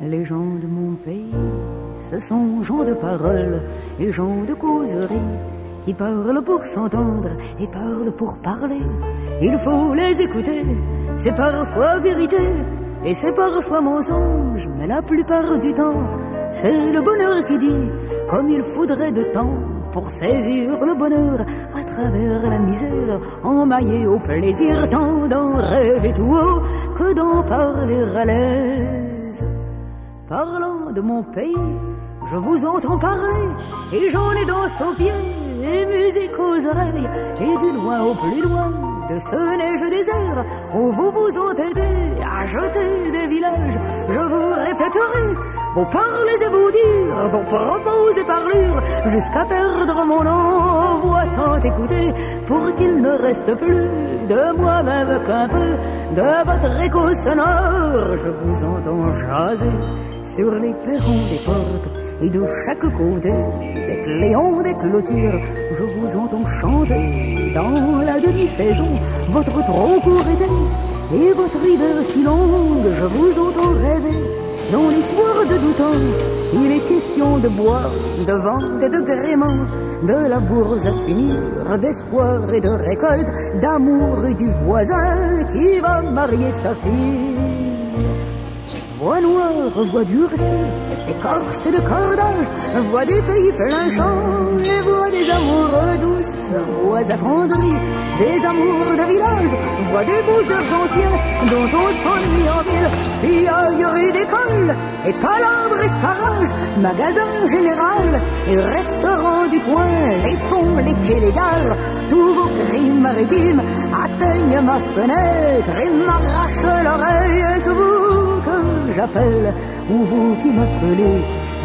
Les gens de mon pays, ce sont gens de parole et gens de causerie qui parlent pour s'entendre et parlent pour parler. Il faut les écouter, c'est parfois vérité et c'est parfois mensonge, mais la plupart du temps, c'est le bonheur qui dit comme il faudrait de temps pour saisir le bonheur à travers la misère, emmaillé au plaisir, tant d'en rêver tout haut que d'en parler à l'aise. De mon pays, je vous entends parler, et j'en ai dans son pied, et musique aux oreilles, et du loin au plus loin, de ce neige désert, où vous vous entêtez à jeter des villages, je vous répéterai, vous parlez et vous dire, vos propos et parlures, jusqu'à perdre mon voix tant écouter, pour qu'il ne reste plus de moi-même qu'un peu de votre écho sonore, je vous entends jaser sur les perrons des portes et de chaque côté des cléons des clôtures, je vous entends chanter dans la demi-saison. Votre trop court été et votre hiver si longue, je vous entends rêver dans les soirs de doutants, il est question de boire, de vente et de gréement, de la bourse à finir, d'espoir et de récolte, d'amour et du voisin qui va marier sa fille. Voix noire, voix durcie, écorce de cordage, voix des pays plein champs, les voix des amoureux douces, voix attendries, des amours de village, voix des beaux anciens, dont on s'ennuie en ville, pilleurie d'école, et palabres esparage, magasin général, et restaurant du coin, les ponts, les quais, tous vos crimes maritimes atteignent ma fenêtre et m'arrachent l'oreille, c'est vous j'appelle, ou vous qui m'appelez,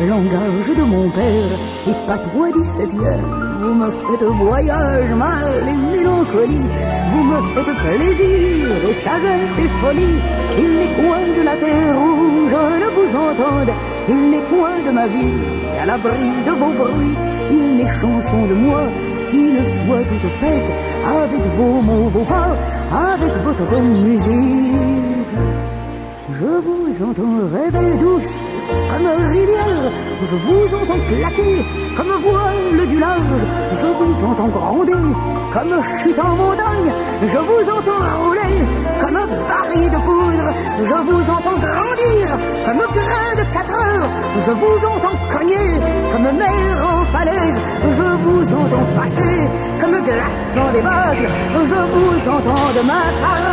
langage de mon père et patois du septième. Vous me faites voyage mal et mélancolie, vous me faites plaisir et sagesse et folie. Il n'est point de la terre où je ne vous entende, il n'est point de ma vie à l'abri de vos bruits, il n'est chanson de moi qui ne soit toute faite avec vos mots, vos pas, avec votre musique. Je vous entends rêver douce comme rivière, je vous entends claquer comme voile du large, je vous entends gronder comme chute en montagne, je vous entends rouler comme baril de poudre, je vous entends grandir comme grain de quatre heures, je vous entends cogner comme mer en falaise, je vous entends passer comme glace en vagues, je vous entends demain parler